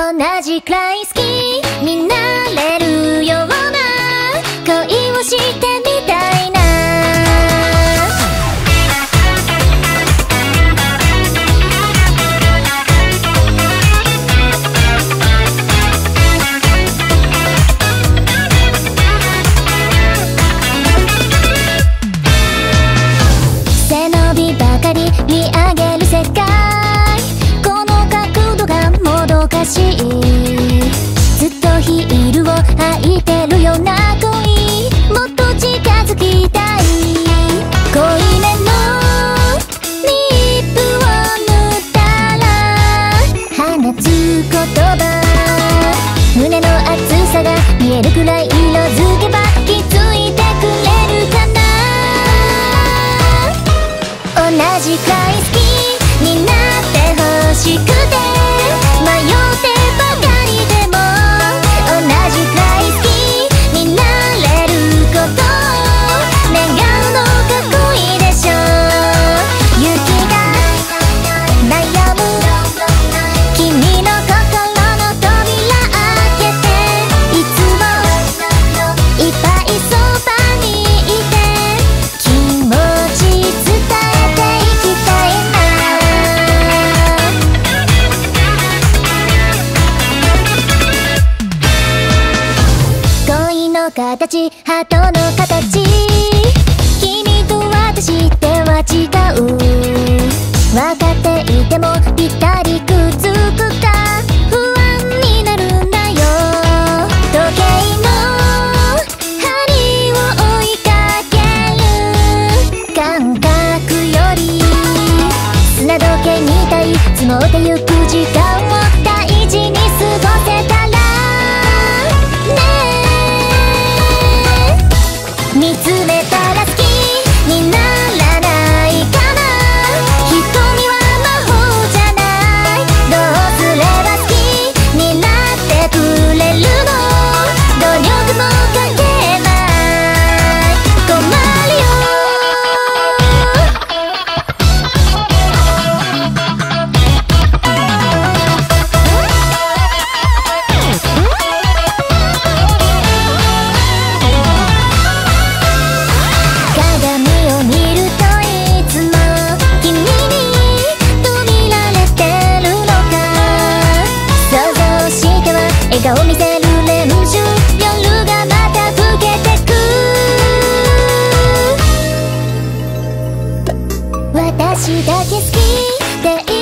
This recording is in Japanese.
同じくらい好き。になれるるくらい色づけば気づいてくれるかな。同じくらい好きになってほしくの形ハートの形。君と私では違う。分かっていてもぴったりくっつくか。不安になるんだよ。時計の針を追いかける。感覚より砂時計みたい。積もってゆく時間。顔見せる練習夜がまた更けてく。私だけ好きでいい